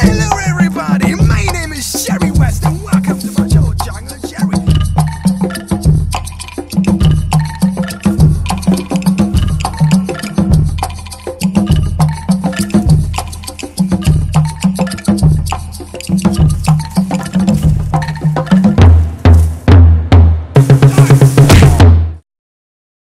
Hello, everybody. My name is Sherry West, and welcome to my show, Jungle